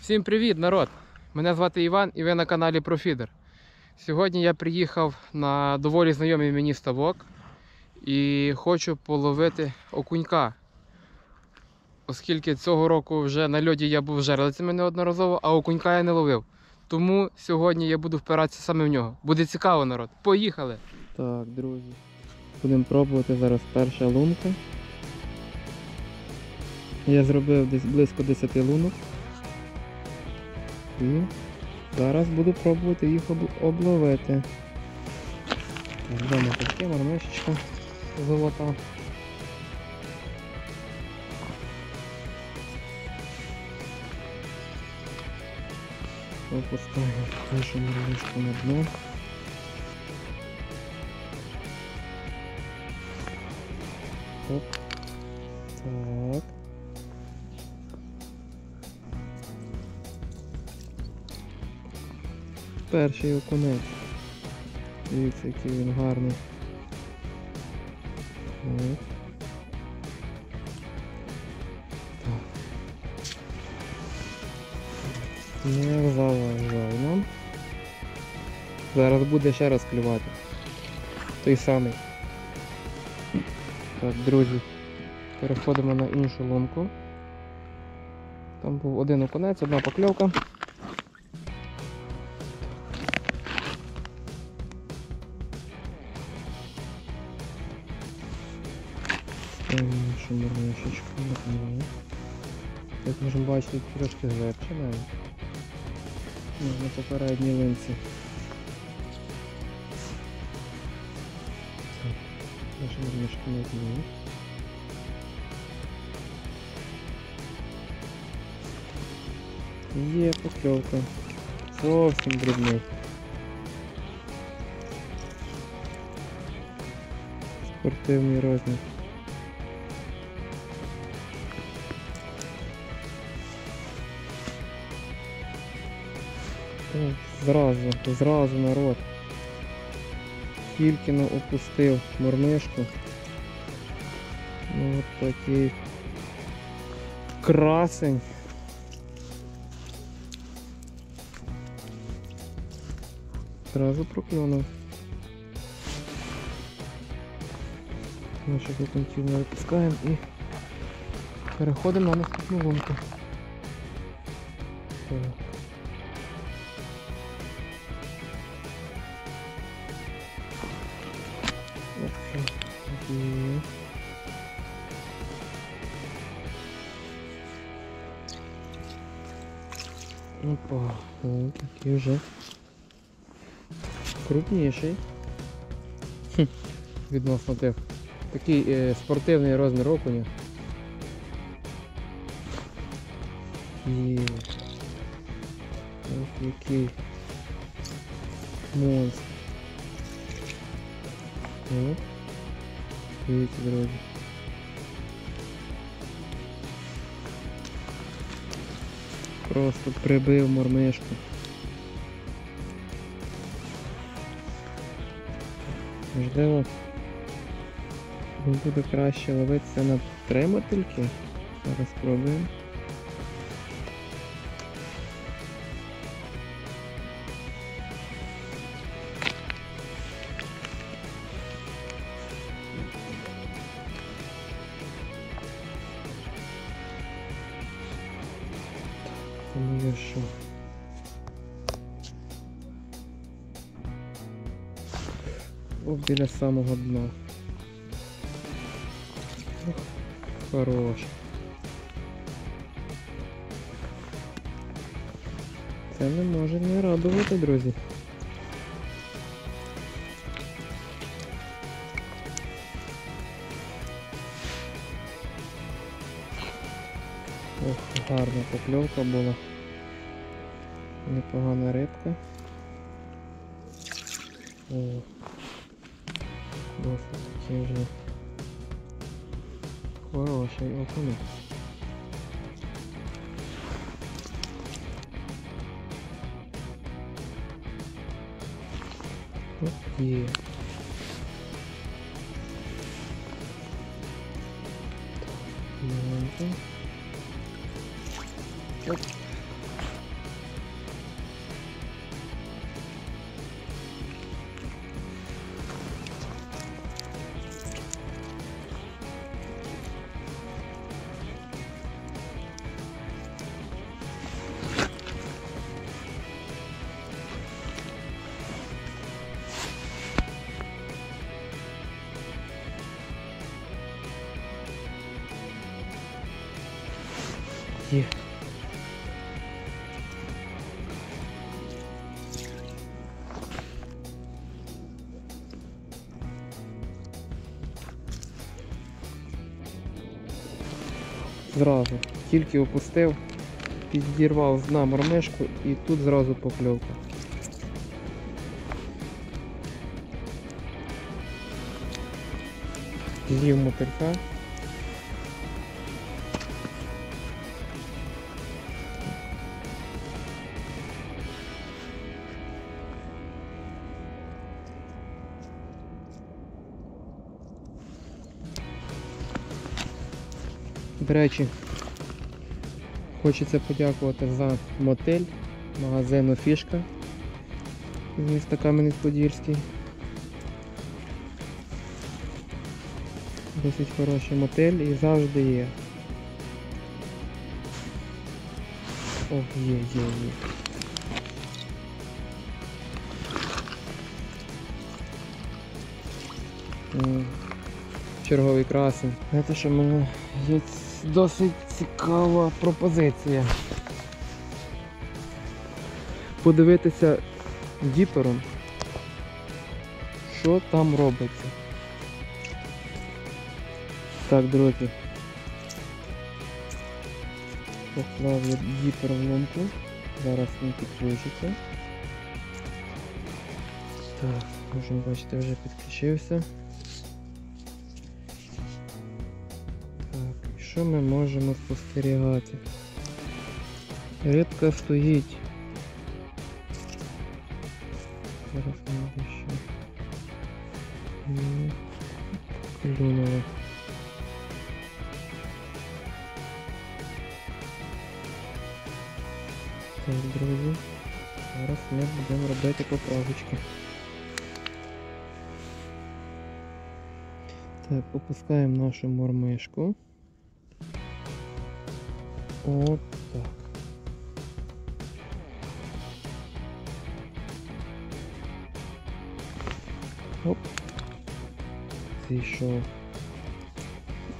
Всім привіт, народ! Мене звати Іван і ви на каналі Профідер. Сьогодні я приїхав на доволі знайомий мені ставок і хочу половити окунька. Оскільки цього року вже на льоді я був жерлицями неодноразово, а окунька я не ловив. Тому сьогодні я буду впиратися саме в нього. Буде цікаво, народ. Поїхали! Так, друзі. Будемо пробувати зараз перша лунка. Я зробив десь близько 10 лунок. І зараз буду пробувати їх об- обловити. Ждемо таке мармешечка золота. Опускаємо нашу мармешку на дно. Перший окунець. Дивіться, який він гарний. От. Так. Не заважай нам. Зараз буде ще раз клювати. Той самий. Так, друзі. Переходимо на іншу лунку. Там був один окунець, одна покльовка. Як можемо бачити, трошки глибше навіть. Ну, на попередній линці. Так, наша морнишка на дні. Є покльовка. Зовсім дрібний. Спортивний розмір. Зразу, зразу народ. Тільки но опустив мормишку. Ну, такий красень. Зразу проклюнув. Наших окунців не випускаємо і переходимо на наступну лунку. Так. Є. Опа, о, такий вже крупніший. Хм, Відносно тих. Такий е, спортивний розмір окуня. І ось який монстр. О, дивіться, друзі. Просто прибив мормишку. Можливо, буде краще ловитися на три мотильки. Зараз спробуємо. Тому що? О, біля самого дна. Хорош. Це не може не радувати, друзі. Гарна покльовка була. Непогана рибка. О, досить такий вже хороший окунець. От є. Маленький. Є. Зразу. Тільки опустив, підірвав з дна мормишку і тут зразу покльовка. З'їв мотилька. До речі, хочеться подякувати за мотель магазину Фішка з міста Кам'янець-Подільський. Досить хороший мотель і завжди є. О, є, є, є. Черговий красень. Знаєте, що мене є досить цікава пропозиція. Подивитися діпером, що там робиться. Так, друзі. Поклав я діпер в лунку. Зараз він підключиться. Так, можемо бачити, вже підключився. Що ми можемо спостерігати? Рибка стоїть. Зараз ми ще. Клюнула. Так, друзі. Зараз ми будемо робити поправочки. Так, опускаємо нашу мормишку. От так. Оп. Зійшов.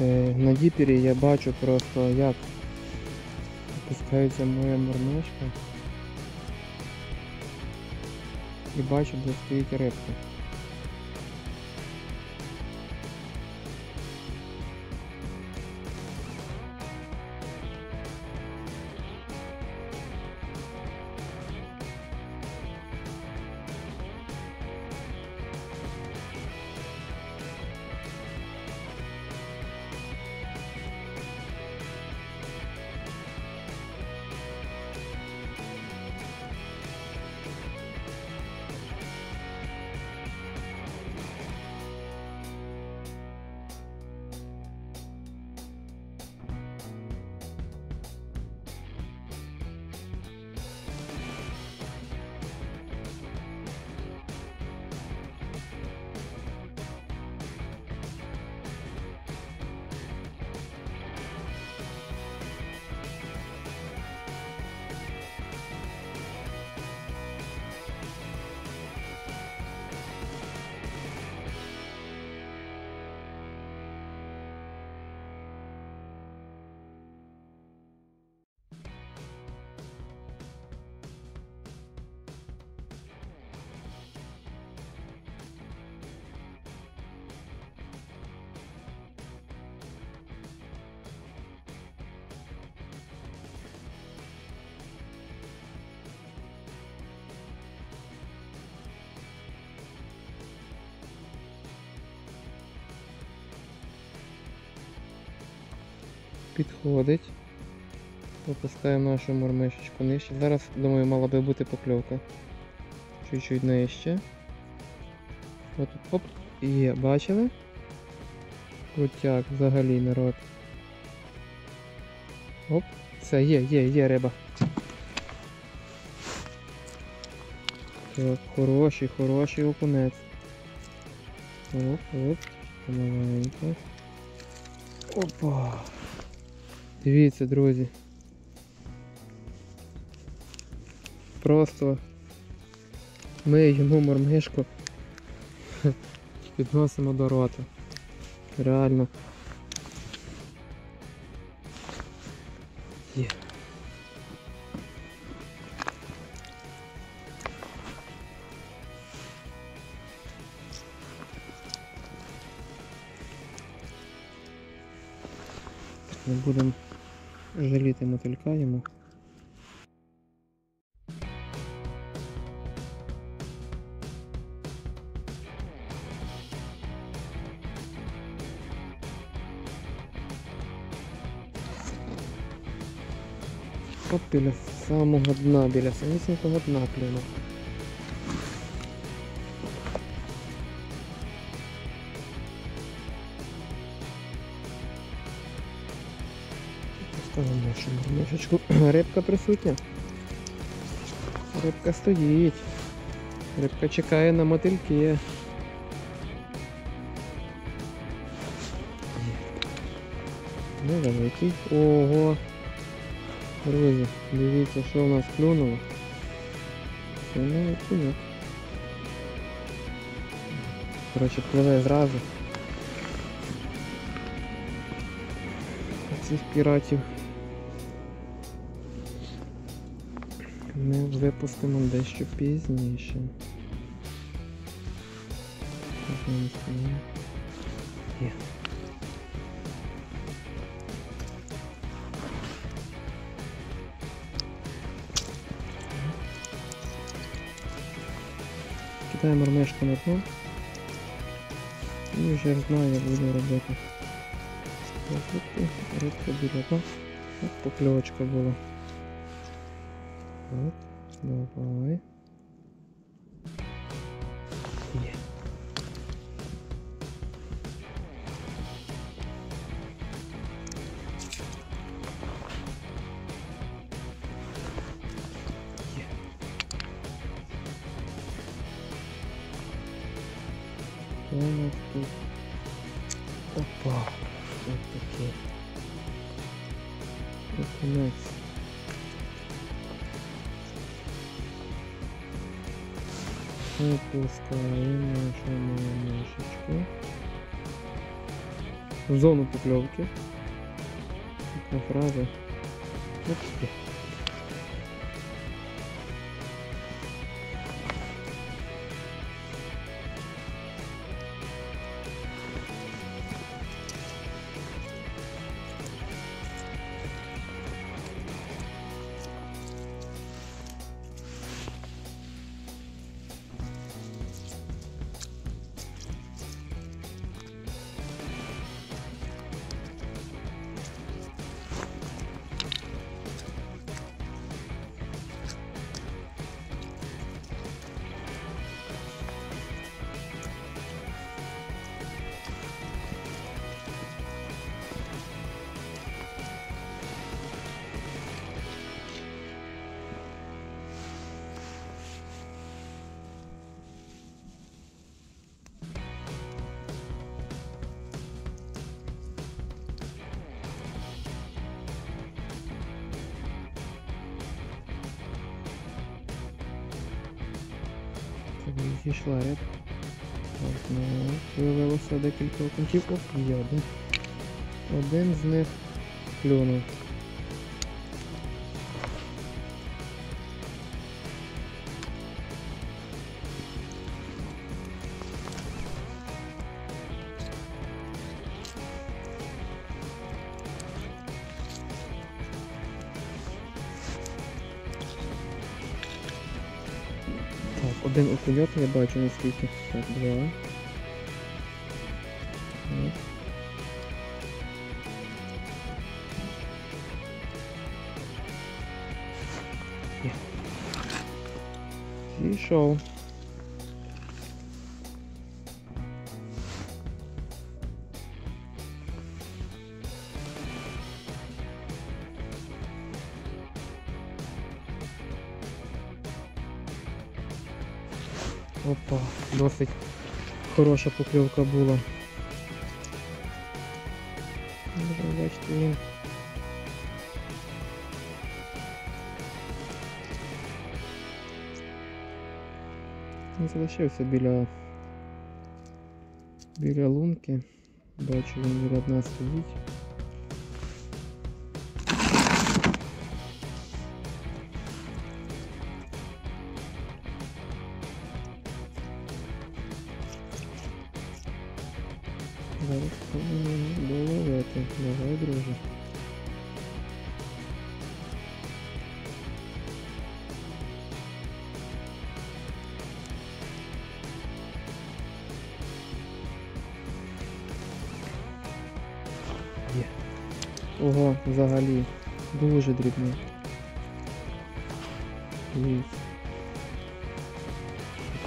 Е, на діпері я бачу просто як опускається моя мормишка. І бачу, де стоїть рибка. Підходить. Опускаємо нашу мормишечку нижче. Зараз, думаю, мала би бути покльовка. Чуть-чуть нижче. От, оп, є, бачили? Крутяк взагалі народ. Оп, все, є, є, є риба. Так, хороший, хороший окунець. Оп, оп, помаленьку. Опа. Дивіться, друзі. Просто ми йому мормишку підносимо до рота. Реально. Є. Не будемо жаліти мотилька йому. От біля самого дна, біля самісінького дна клюнув. Поставимо нашу. Рибка присутня. Рибка стоїть. Рибка чекає на мотильки. Невеликий. Ого. Друзі, дивіться, що в нас клюнуло. Це не куняк. Коротше, пливе зразу. Цих піратів ми випустимо дещо пізніше. Так. Є. Кидаємо армешку на дно. І вже знаю, як буду робити. Рибка, рибка біля дна. От покльовочка була. От, давай. Є. Є. Що у нас тут? Опа. Ось таке. Окунець. Опускаємо нашу мишечку. В зону покльовки. Така фраза. Оп, Зійшла. Так, ну, виявилося декілька окунців. Є один. Один з них клюнув. Я бачу наскільки. Так, два. Так. Є. хороша покльовка була. Ну, Бачите, він Він залишився біля біля лунки. Бачу, він біля дна стоїть. Дуже дрібний. Є.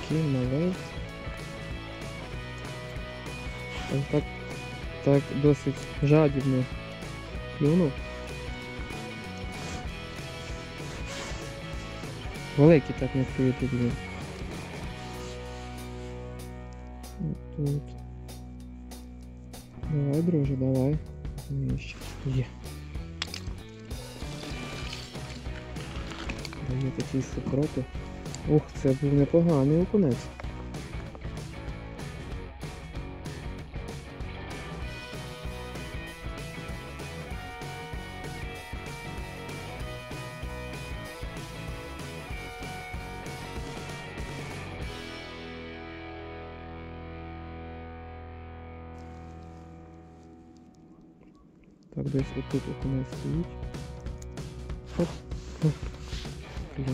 Такий малий. Ось так, так досить жадібно клюнув. Великий так не клює блін. Тут. Давай, друже, давай. Нижче. Є. такий супроти. Ух, це був непоганий окунець. Так, десь отут окунець стоїть. Оп, оп. Так.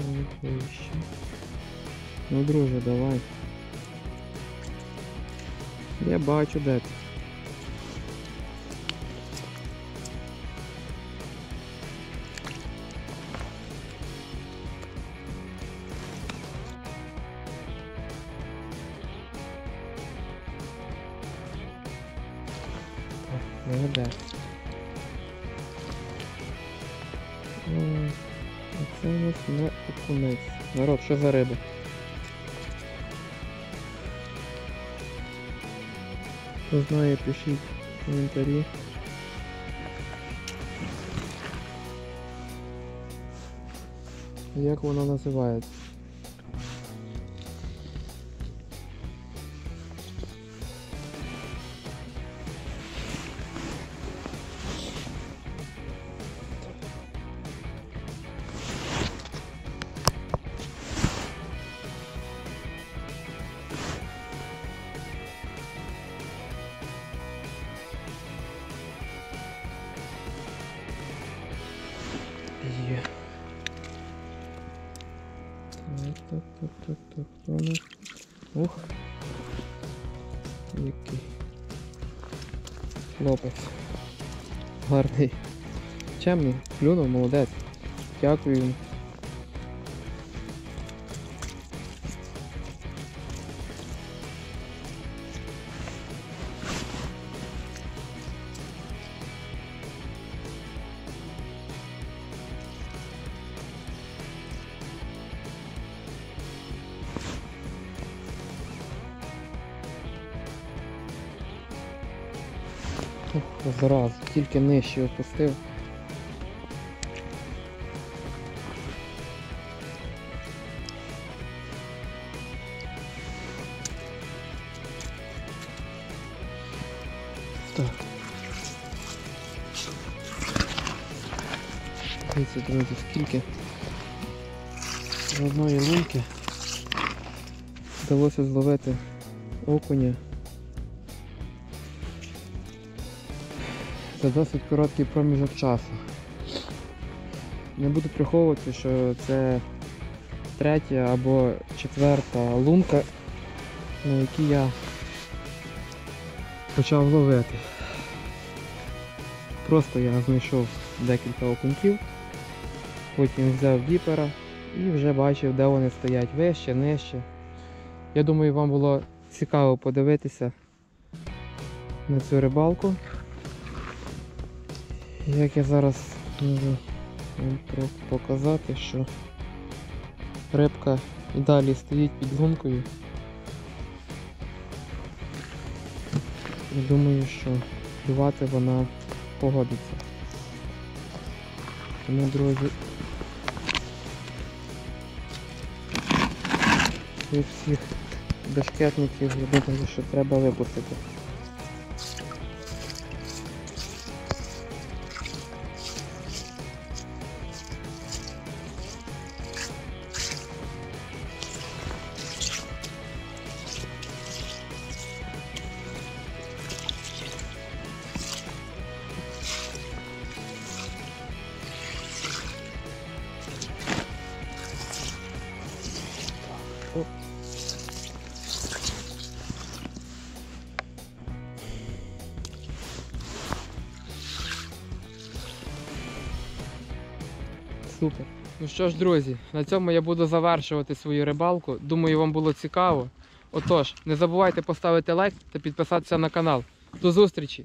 Ой, вище. Ну, друже, давай. Я бачу, де ти. А Це у нас не окунець. Народ, що за риба? Хто знає, пишіть в коментарі. Як вона називається? Хлопець. Гарний. Чемний. плюнув, молодець. Дякую. Йому. Зараз, тільки нижче опустив. Так. Дивіться, друзі, скільки з одної лунки вдалося зловити окуня за досить короткий проміжок часу. Не буду приховувати, що це третя або четверта лунка, на якій я почав ловити. Просто я знайшов декілька окуньків, потім взяв віпера і вже бачив, де вони стоять вище, нижче. Я думаю, вам було цікаво подивитися на цю рибалку. Як я зараз можу вам показати, що рибка і далі стоїть під лункою. Я думаю, що клювати вона погодиться. Тому, друзі, цих всіх бешкетників я думаю, що треба випустити. Супер. Ну що ж, друзі, на цьому я буду завершувати свою рибалку. Думаю, вам було цікаво. Отож, не забувайте поставити лайк та підписатися на канал. До зустрічі!